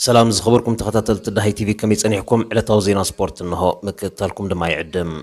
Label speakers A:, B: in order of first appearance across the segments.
A: سلام زخبركم تخطط التداهي تيفي كم يصنعكم على توزينا سبورت انه مكتلكم دما
B: يعدم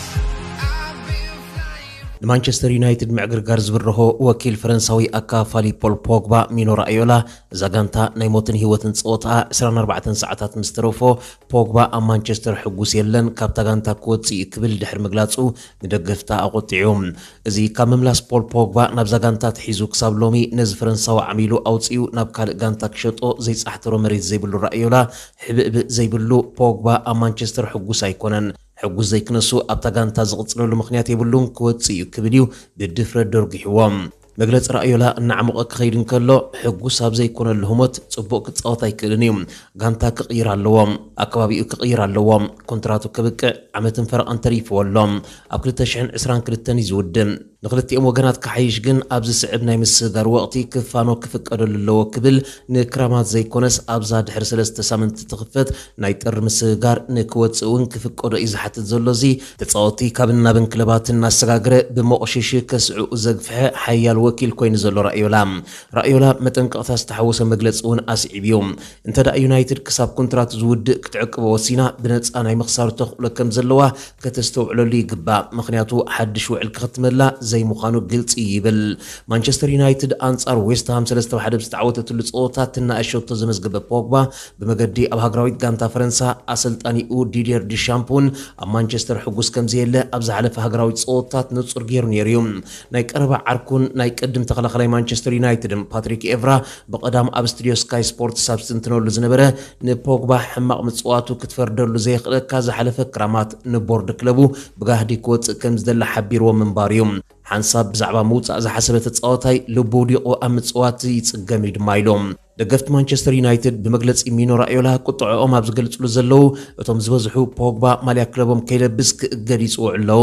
A: ንማንቸስተር ዩናይትድ ምዕግርጋር ዝብርሆ ወኪል ፈረንሳዊ ኣካፋሊ ፖል ፖግባ ሚኖ ኣዮላ እዛ ጋንታ ናይ ሞትን ህይወትን ፀወትኣ 24 ሰዓታት ምስ ተረፎ ፖግባ ኣብ ማንቸስተር ሕጉስ የለን ካብታ ጋንታ ክወፅእ ክብል ድሕሪ ምግላፁ ንደገፍታ ኣቆጢዑ እዚ ካብ ምምላስ ፖል ፖግባ ናብዛ ጋንታ ትሒዙ ክሳብ ሎሚ ነዚ ፈረንሳዊ ዓሚሉ ኣውፅኡ ናብ ካልእ ጋንታ ክሸጦ ዘይፃሕተሮ መሬት ዘይብሉ ራእዮላ ሕብእብእ ዘይብሉ ፖግባ ኣብ ማንቸስተር ሕጉስ ኣይኮነን ሕጉስ ዘይክነሱ ኣብ ታጋንታ ዝቕፅለሉ ምኽንያት የብሉን ክወፅእ እዩ ክብል እዩ ብድፍረት ደርጊሕዎም መግለፂ ራእዮላ እናዓመቐ ክኸይድ እንከሎ ሕጉስ ኣብ ዘይኮነሉ ህሞት ፅቡቕ ክፃወት ኣይክእልን እዩ ጋንታ ክቕይር ኣለዎም ኣከባቢኡ ክቕይር ኣለዎም ኮንትራቱ ክብቅዕ ዓመትን ፈረቐን ተሪፍዎ ኣሎ ኣብ 2022 እዩ ዝውድን ንክልቲኦም ወገናት ክሓይሽ ግን ኣብ ዝስዕብ ናይ ምስጋር ወቕቲ ክፋኖ ክፍቀደሉ ኣለዎ ክብል ንክራማት ዘይኮነስ ኣብዛ ድሕሪ ሰለስተ ሳምንቲ ትኽፈት ናይ ጥሪ ምስጋር ንክወፅእ እውን ክፍቀዶ እዩ ዝሓትት ዘሎ እዚ ተፃወቲ ካብን ናብን ክለባት እናሰጋግረ ብመቆሸሽ ከስዕኡ ዘግፍሐ ሓያል ወኪል ኮይኑ ዘሎ ራእዮላ ራእዮላ መጠንቀቕታ ዝተሓወሰ መግለፂ እውን ኣስዒብ እዩ እንተዳ ዩናይትድ ክሳብ ኮንትራት ዝውድእ ክትዕቅቦ ወሲና ብነፃ ናይ ምኽሳር ተኽእሎ ከም ዘለዋ ከተስተውዕለሉ ይግባእ ምክንያቱ ሓድሽ ውዕል ክኽትመላ ዘይምዃኑ ግልፂ ይብል ማንቸስተር ዩናይትድ ኣንጻር ዌስትሃም 3 1 ዝተዓወተትሉ ፀወታት እናእሸቶ ዘመዝገበ ፖግባ ብመገዲ ኣብ ሃገራዊት ጋንታ ፈረንሳ ኣሰልጣኒኡ ዲዴር ዲሻምፑን ኣብ ማንቸስተር ሕጉስ ከምዘየለ ኣብ ዝሓለፈ ሃገራዊ ፀወታት ንፁር ገይሩ ነይሩ እዩ ናይ ቀረባ ዓርኩን ናይ ቅድም ተኸላኸላይ ማንቸስተር ዩናይትድን ፓትሪክ ኤቭራ ብቐዳም ኣብ ስቱድዮ ስካይ ስፖርት ሳብ ዝትንትነሉ ዝነበረ ንፖግባ ሕማቕ ምፅዋቱ ክትፈርደሉ ዘይኽእለካ ዝሓለፈ ክራማት ንቦርድ ክለቡ ብጋህዲ ክወፅእ ከም ዝደላ ሓቢርዎም ምንባር እዩ ሓንሳብ ብዛዕባ ምውፃእ ዝሓሰበ ተፃወታይ ልቡ ወዲቑ ኣብ ምፅዋት ይፅገም እዩ ድማ ኢሎም ደገፍቲ ማንቸስተር ዩናይትድ ብመግለፂ ሚኖ ራእዮላ ቁጥዕኦም ኣብ ዝገልፅሉ ዘለው እቶም ዝበዝሑ ፖግባ ማልያ ክለቦም ከይለብስ ክእገድ ይፅውዑ ኣለው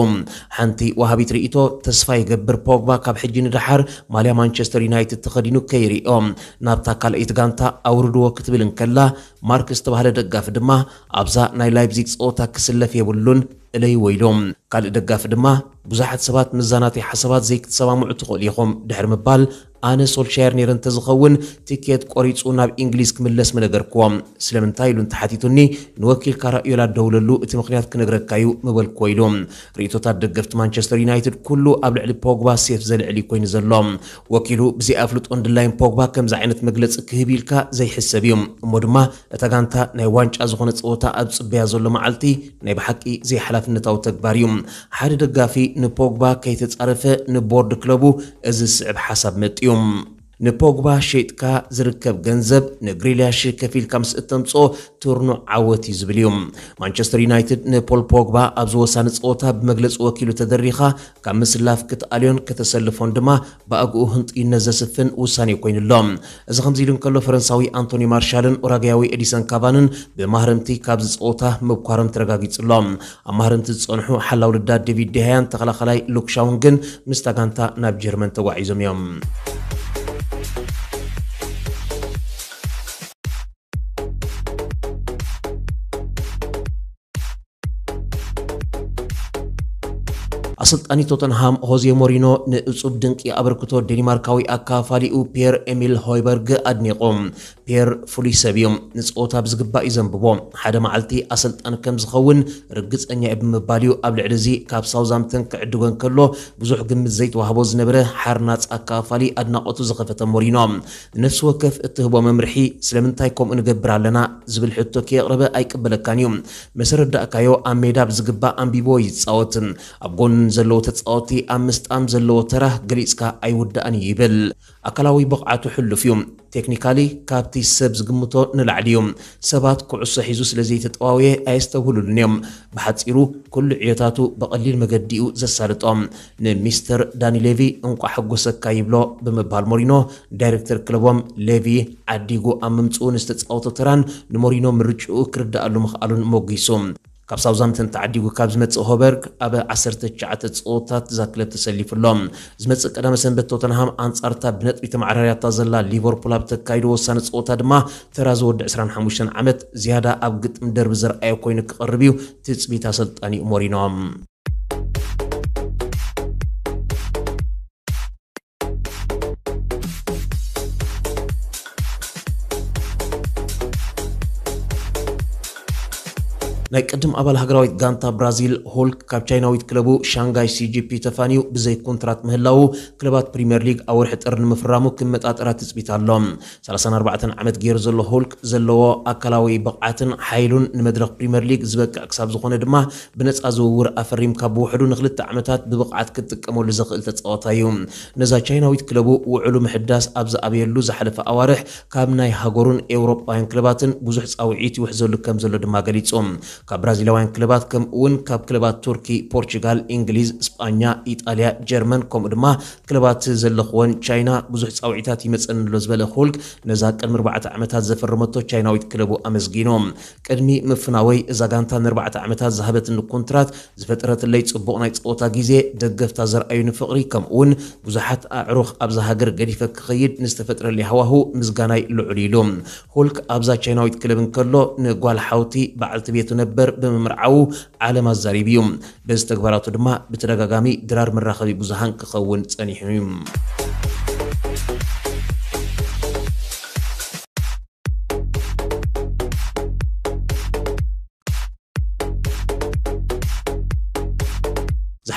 A: ሓንቲ ወሃቢት ርእቶ ተስፋ ይገብር ፖግባ ካብ ሕጂ ንድሓር ማልያ ማንቸስተር ዩናይትድ ተኸዲኑ ከይርኦም ናብታ ካልአይቲ ጋንታ ኣውርድዎ ክትብል እንከላ ማርክስ ተባህለ ደጋፊ ድማ ኣብዛ ናይ ላይፕዚግ ፀወታ ክስለፍ የብሉን إلي ويلوم قال دقاف دما بزحت سبات مزاناتي حسبات زي كتسامع تقول يخوم دحر مبال أنا سولشير نيرن تزغون تكيت قريتو ناب إنجليز كملس من أدركوام سلمن تايلون تحاتيتوني نوكيل كارا يولا دولة لو تمخليات كنغرق كايو. مبال كويلوم. ريتو تاد دقفت مانشستر يونايتد. كلو أبل علي بوغبا سيف زل علي كوين زلوم. وكيلو بزي أفلوت أندلاين بوغبا كم زعينة مقلس كهبيلكا زي حسابيوم. مدما لتاقانتا ناي وانش أزغون تسقوطا أبس بيا زلوم عالتي. ناي بحكي زي حلاف نتاو تكباريوم. حاري دقافي نبوغبا كي تتعرف نبورد كلوبو. إزي سعب حسب متي እዮም ንፖግባ ሸይጥካ ዝርከብ ገንዘብ ንግሪልያሽ ከፊልካ ምስ እተምፅኦ ትርኑ ዓወት እዩ ዝብል እዩ ማንቸስተር ዩናይትድ ንፖል ፖግባ ኣብ ዝወሳኒ ፀወታ ብመግለፂ ወኪሉ ተደሪኻ ካብ ምስላፍ ክትኣልዮን ከተሰልፎን ድማ ብኣግኡ ህንጢነት ዘስፍን ውሳነ ኮይኑሎም እዚ ከምዚ ኢሉ እንከሎ ፈረንሳዊ አንቶኒ ማርሻልን ኡራግያዊ ኤዲሰን ካቫንን ብማህርምቲ ካብዚ ፀወታ ምብኳሮም ተረጋጊፅሎም ኣብ ማህርምቲ ዝፀንሑ ሓላው ልዳድ ዴቪድ ደሃያን ተኸላኸላይ ሉክሻውን ግን ምስታጋንታ ናብ ጀርመን ተጓዒዞም እዮም አሰልጣኒ ቶተንሃም ሆዜ ሞሪኖ ንእጹብ ድንቂ ኣበርክቶ ዴንማርካዊ ኣካፋሊኡ ፒየር ኤሚል ሆይበርግ ኣድኒቖም ፒየር ፍሉይ ሰብ እዮም ንፀወታ ብዝግባእ እዩ ዘንብቦ ሓደ መዓልቲ ኣሰልጣን ከም ዝኸውን ርግፀኛ ብምባል እዩ ኣብ ልዕሊ እዚ ካብ ሳውዛምተን ክዕድጎን ከሎ ብዙሕ ግምት ዘይተዋህቦ ዝነበረ ሓርናፅ ኣካፋሊ ኣድናቆቱ ዝኸፈተ ሞሪኖ ነፍሲ ወከፍ እትህቦ መምርሒ ስለምንታይ ከምኡ ንገብር ኣለና ዝብል ሕቶ ከየቕረበ ኣይቅበለካን እዩ መሰረት ዳእካዮ ኣብ ሜዳ ብዝግባእ ኣንቢቦ ይፃወት ኣብ ጎኑን ዘለዎ ተጻወቲ ኣብ ምስጣም ዘለዎ ተራ ገሊጽካ ኣይውዳእን ይብል ኣካላዊ ብቕዓቱ ሕሉፍ እዩ ቴክኒካሊ ካብቲ ሰብ ዝግምቶ ንላዕሊ እዮም ሰባት ኩዕሶ ሒዙ ስለዘይተጠዋውየ ኣየስተውህሉን እዮም ብሓፂሩ ኩሉ ዕዮታቱ ብቐሊል መገዲኡ ዘሳልጦም ንሚስተር ዳኒ ሌቪ እንቋ ሓጎሰካ ይብሎ ብምባል ሞሪኖ ዳይረክተር ክለቦም ሌቪ ዓዲጉ ኣብ ምምፅኡ ንዝተፃወቶ ተራን ንሞሪኖ ምርጭኡ ክርዳኣሉ ምኽኣሉን መጊሱ ካብ ሳውዛምተን ተዓዲጉ ካብ ዝመፅእ ሆበርግ ኣብ 19 ፀወታት እዛ ክለብ ተሰሊፉሎም። ዝመፅእ ቀዳመ ሰንበት ቶተንሃም ኣንጻርታ ብነጥቢ ተማዕራርያታ ዘላ ሊቨርፑል ኣብ ተካይዶ ወሳኒ ፀወታ ድማ ተራ ዝወዲ 25 ዓመት ዝያዳ ኣብ ግጥም ደርቢ ዘርኣዮ ኮይኑ ክቐርብ እዩ። ትፅቢት ኣሰልጣኒኡ ሞሪኖም ናይ ቅድም ኣባል ሃገራዊት ጋንታ ብራዚል ሆልክ ካብ ቻይናዊት ክለቡ ሻንጋይ ሲጂፒ ተፋንዩ ብዘይ ኮንትራት ምህላው ክለባት ፕሪምየር ሊግ ኣብ ወርሒ ጥሪ ንምፍራሙ ክመጣጠራ ትፅቢት ኣሎ 34 ዓመት ገይሩ ዘሎ ሆልክ ዘለዎ ኣካላዊ ብቕዓትን ሓይሉን ንመድረክ ፕሪምየር ሊግ ዝበቅዕ ክሳብ ዝኾነ ድማ ብነፃ ዝውውር ኣፈሪምካ ብውሕዱ ንክልተ ዓመታት ብብቕዓት ክጥቀመሉ ዝኽእል ተፃወታ እዩ ነዛ ቻይናዊት ክለቡ ውዕሉ ምሕዳስ ኣብ ዝኣብየሉ ዝሓለፈ ኣዋርሕ ካብ ናይ ሃገሩን ኤውሮጳውያን ክለባትን ብዙሕ ፃውዒት ይውሕዘሉ ከም ዘሎ ድማ ገሊፆም ካብ ብራዚላውያን ክለባት ከምኡ እውን ካብ ክለባት ቱርኪ ፖርቹጋል እንግሊዝ ስጳኛ ኢጣልያ ጀርመን ከምኡ ድማ ክለባት ዘለኽዎን ቻይና ብዙሕ ፃውዒታት ይመፀን ኣሎ ዝበለ ሁልክ ነዛ ቅድሚ 4 ዓመታት ዘፈረመቶ ቻይናዊት ክለቡ ኣመስጊኖም ቅድሚ ምፍናወይ እዛ ጋንታ ንርባዕተ ዓመታት ዝሃበትኒ ኮንትራት ዝፈጠረትለይ ፅቡቕ ናይ ፀወታ ግዜ ደገፍታ ዘርኣዩ ንፍቕሪ ከምኡውን ብዙሓት ኣዕሩኽ ኣብዛ ሃገር ገዲፈ ክኸይድ ንዝተፈጥረለይ ሃዋሁ ምስጋናይ ልዑል ኢሉ ሁልክ ኣብዛ ቻይናዊት ክለብ እንከሎ ንጓል ሓውቲ በዓልቲ ቤቱ ክገብር ብምምርዓው ዓለም ኣዛሪብ እዩ በዚ ተግባራቱ ድማ ብተደጋጋሚ ድራር መራኸቢ ብዙሃን ክኸውን ፀኒሑ እዩ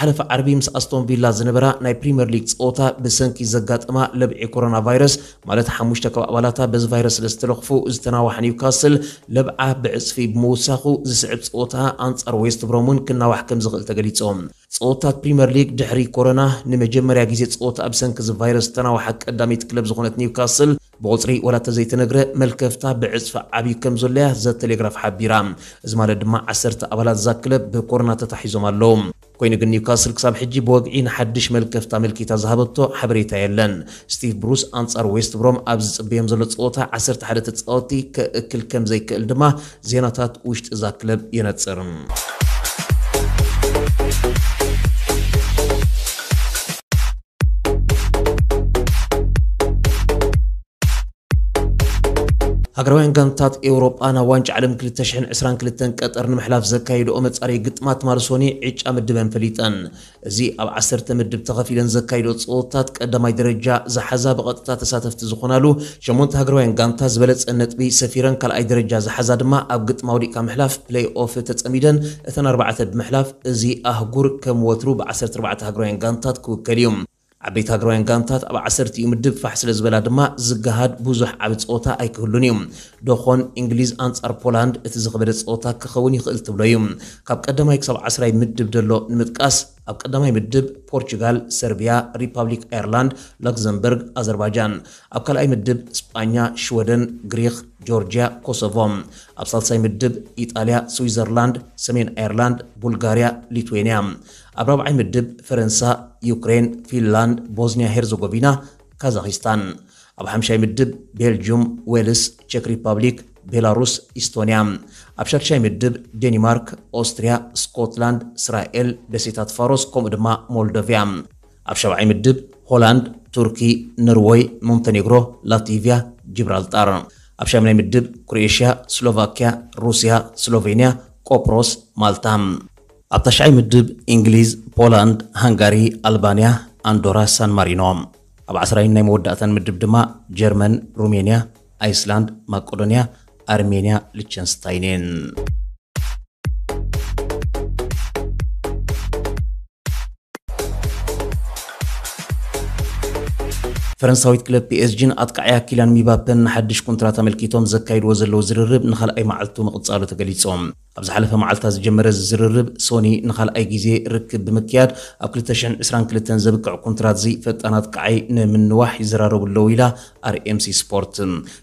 A: ዝሓለፈ ዓርቢ ምስ ኣስቶን ቪላ ዝነበራ ናይ ፕሪምየር ሊግ ፀወታ ብሰንኪ ዘጋጥማ ለብዒ ኮሮና ቫይረስ ማለት ሓሙሽተ ካብ ኣባላታ በዚ ቫይረስ ስለዝተለኽፉ ዝተናዋሕ ኒውካስል ለብዓ ብዕፅፊ ብምውሳኹ ዝስዕብ ፀወታ ኣንጻር ዌስት ብሮምን ክናዋሕ ከም ዝኽእል ተገሊፆም ፀወታት ፕሪምየር ሊግ ድሕሪ ኮሮና ንመጀመርያ ግዜ ፀወታ ኣብ ሰንኪ ዚ ቫይረስ ዝተናዋሓ ቀዳሚት ክለብ ዝኾነት ኒውካስል ብቁፅሪ ወላተ ዘይተነግረ መልከፍታ ብዕፅፊ ዓብዪ ከም ዘለያ ዘቴሌግራፍ ሓቢራ እዚ ማለት ድማ 1 ኣባላት እዛ ክለብ ብኮሮና ተታሒዞም ኣለዉ ኮይኑ ግን ኒውካስል ክሳብ ሕጂ ብወግዒ ንሓድሽ መልከፍታ መልኪታ ዝሃበቶ ሓበሬታ የለን ስቲቭ ብሩስ ኣንጻር ዌስት ብሮም ኣብ ዝፅበዮም ዘሎ ፀወታ 11 ተፃወቲ ከእክል ከም ዘይክእል ድማ ዜናታት ውሽጢ እዛ ክለብ የነፅር ኣግራውያን ጋንታት ኤውሮጳ ናብ ዋንጫ ዓለም 222 ቀጠር ንምሕላፍ ዘካይድኦ መጻረዪ ግጥማት ማራቶኒ ዕጫ ምድበን ፈሊጠን እዚ ኣብ 10 ምድብ ተኸፊለን ዘካይዶ ፀወታት ቀዳማይ ደረጃ ዝሓዛ ብቐጥታ ተሳተፍቲ ዝኾናሉ 8 ሃገራውያን ጋንታ ዝበለፀ ነጥቢ ሰፊረን ካልኣይ ደረጃ ዝሓዛ ድማ ኣብ ግጥማ ወዲቕካ ምሕላፍ ፕሌይ ኦፍ ተፀሚደን እተን ኣርባዕተ ብምሕላፍ እዚ ኣህጉር ከም ወትሩ ብ14 ሃገራውያን ጋንታት ክውከል እዩ ዓበይቲ ሃገራውያን ጋንታት ኣብ 1 እዩ ምድብ ፋሕ ስለ ዝበላ ድማ ዝገሃድ ብዙሕ ዓብ ፀወታ ኣይክህሉን እዩ ደኾን እንግሊዝ ኣንጻር ፖላንድ እቲ ዝኸበደ ፀወታ ክኸውን ይኽእል ትብሎ እዩ ካብ ቀዳማይ ክሳብ 1ስራይ ምድብ ደሎ ንምጥቃስ ኣብ ቀዳማይ ምድብ ፖርቹጋል ሰርቢያ ሪፐብሊክ ኣየርላንድ ሉክዘምበርግ ኣዘርባይጃን ኣብ ካልኣይ ምድብ ስጳኛ ሽወደን ግሪክ ጆርጂያ ኮሶቮ ኣብ ሳልሳይ ምድብ ኢጣልያ ስዊዘርላንድ ሰሜን ኣየርላንድ ቡልጋርያ ሊትዌንያ ኣብ ራብዓይ ምድብ ፈረንሳ ዩክሬን ፊንላንድ ቦዝኒያ ሄርዘጎቪና ካዛኪስታን ኣብ ሓምሻይ ምድብ ቤልጅየም ዌልስ ቼክ ሪፐብሊክ ቤላሩስ፣ ኢስቶንያ ኣብ ምድብ ዴንማርክ፣ ኦስትሪያ፣ ስኮትላንድ፣ እስራኤል፣ ደሴታት ፋሮስ ከምኡ ድማ ሞልዶቪያ ኣብ ምድብ ሆላንድ፣ ቱርኪ፣ ኖርዌይ፣ ሞንቴኔግሮ፣ ላትቪያ፣ ጅብራልጣር። ኣብ ምድብ ክሮኤሽያ፣ ስሎቫክያ፣ ሩስያ፣ ስሎቬንያ፣ ቆጵሮስ፣ ማልታ። ኣብ ምድብ እንግሊዝ፣ ፖላንድ፣ ሃንጋሪ፣ ኣልባንያ፣ ኣንዶራ፣ ሳን ማሪኖ። ኣብ ዓስራይ ናይ መወዳእታን ምድብ ድማ ጀርመን፣ ሩሜንያ፣ ኣይስላንድ፣ ማቄዶንያ፣ أرمينيا ليتشنستاينين ፈረንሳዊት ክለብ ፒኤስጂን ኣጥቃዕያ ኪላን ሚባፔን ሓድሽ ኮንትራት ኣመልኪቶም ዘካይድዎ ዘለዉ ዝርርብ ንኻልኣይ መዓልቱ ምቕጻሉ ተገሊጾም ኣብ ዝሓለፈ መዓልትታት ዝጀመረ ዝርርብ ሶኒ ንኻልኣይ ግዜ ርክብ ብምክያድ ኣብ 222 ዘብቅዕ ኮንትራት እዚ ፈጣናት ከዓይ ንምንዋሕ ይዘራረቡ ኣለዉ ኢላ ኣርኤምሲ ስፖርት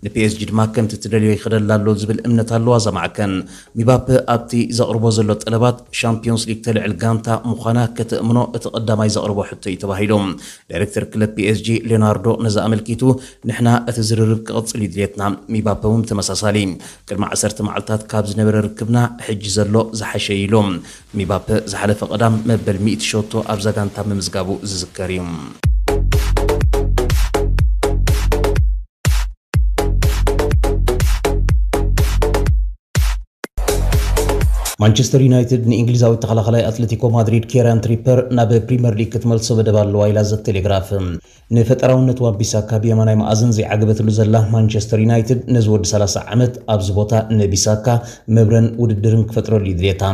A: ንፒኤስጂ ድማ ከምቲ ትደልዮ ይክደላ ኣሎ ዝብል እምነት ኣለዋ ዘማዕከን ሚባፕ ኣብቲ ዘቕርቦ ዘሎ ጠለባት ሻምፒዮንስ ሊግ ተልዕል ጋንታ ምዃና ከተእምኖ እቲ ቀዳማይ ዘቕርቦ ሕቶ እዩ ተባሂሎም ዳይረክተር ክለብ ፒኤስጂ ሌናርዶ ነዚ ኣመልኪቱ ንሕና እቲ ዝርርብ ክቕፅል እዩ ድሌትና ሚባፕ እውን ተመሳሳሊ ቅድሚ 1 መዓልትታት ካብ ዝነበረ ርክብና ሕጂ ዘሎ ዝሓሸ ኢሎም ሚባፕ ዝሓለፈ ቀዳም መበል 100 ሸቶ ኣብ ዛጋንታ ምምዝጋቡ ዝዝከር እዩ ማንቸስተር ዩናይትድ ንእንግሊዛዊ ተኸላኸላይ ኣትለቲኮ ማድሪድ ኬራን ትሪፐር ናብ ፕሪምየር ሊግ ክትመልሶ በደባለዋ ኢላ ዘተሌግራፍ ንፈጠራውነቱ ኣቢሳካ ብየማናይ መኣዝን ዘይዓገበትሉ ዘላ ማንቸስተር ዩናይትድ ነዚ ወዲ 30 ዓመት ኣብዚ ቦታ ንቢሳካ መብረን ውድድርን ክፈጥረሉ ይድልታ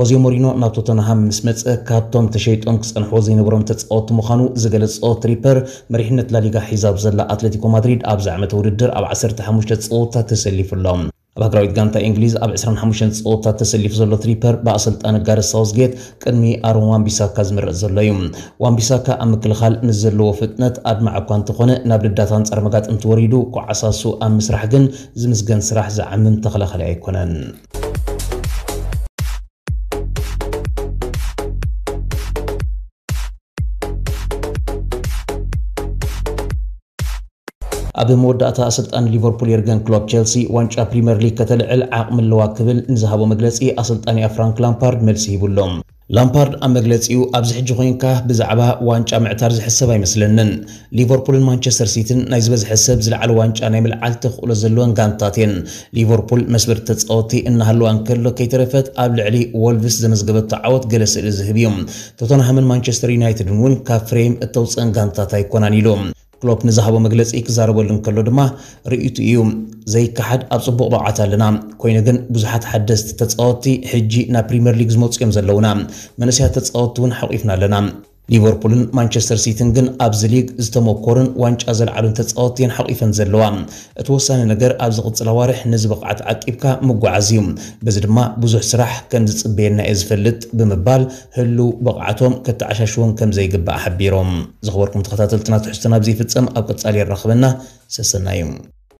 A: ሆዜ ሞሪኖ ናብ ቶተንሃም ምስ መፀ ካብቶም ተሸይጦም ክፀንሕዎ ዘይነበሮም ተፃወቲ ምዃኑ ዝገለፆ ትሪፐር መሪሕነት ላሊጋ ሒዛብ ዘላ ኣትለቲኮ ማድሪድ ኣብዚ ዓመት ውድድር ኣብ 15 ፀወታ ተሰሊፉሎም ብሃገራዊት ጋንታ እንግሊዝ ኣብ 25 ፀወታት ተሰሊፉ ዘሎ ትሪፐር ብኣሰልጣነ ጋረስ ሳውስጌት ቅድሚ ኣሮን ዋንቢሳካ ዝምረፅ ዘሎ እዩ ዋንቢሳካ ኣብ ምክልኻል ምስ ዘለዎ ፍጥነት ኣድማዕ እኳ እንተኾነ ናብ ልዳት ኣንፃር መጋጥምቲ ወሪዱ ኩዓሳሱ ኣብ ምስራሕ ግን ዝምስገን ስራሕ ዝዓምም ተኸላኸሊ ኣይኮነን ኣብ መወዳእታ ኣሰልጣን ሊቨርፑል የርገን ክሎፕ ቸልሲ ዋንጫ ፕሪምየር ሊግ ከተልዕል ዓቕሚ ኣለዋ ክብል ንዝሃቦ መግለፂ ኣሰልጣኒያ ፍራንክ ላምፓርድ መልሲ ሂቡሎም ላምፓርድ ኣብ መግለፂኡ ኣብዚ ሕጂ ኮይንካ ብዛዕባ ዋንጫ ምዕታር ዝሕሰብ ኣይመስለንን ሊቨርፑልን ማንቸስተር ሲቲን ናይ ዝበዝሐ ሰብ ዝለዓለ ዋንጫ ናይ ምልዓል ተኽእሎ ዘለወን ጋንታት እየን ሊቨርፑል መስበር ተፃወቲ እናሃለዋን ከሎ ከይተረፈት ኣብ ልዕሊ ወልቭስ ዘመዝገበቶ ዓወት ገለ ስእሊ ዝህብ እዮም ቶተንሃምን ማንቸስተር ዩናይትድን እውን ካብ ፍሬም እተውፅአን ጋንታት ኣይኮናን ኢሎም كلوب نزهبو مجلس إكزاربو لنكلو دما رئيتو إيوم زي كحد أبصبو ضعتا لنا كوين ذن بزحات حدست تتصاوتي حجي نا بريمير ليج زموتس كم زلونا منسيها تتصاوتون حقيفنا لنا ليفربولن مانشستر سيتي جن أبز ليج زتموكورن وانش أزل عرن تتسقطين حريفا زلوان اتوسان نجر أبز قط لوارح نزبق عت عقيبك مجعزيم بزد ما بزح سرح كان بيننا إزفلت بمبال هلو بقعتهم كتعششون كم زي جب أحبيرهم زخبركم تخاتلتنا تحسنا بزي فصم أبقى تسألي الرخبنا سسنا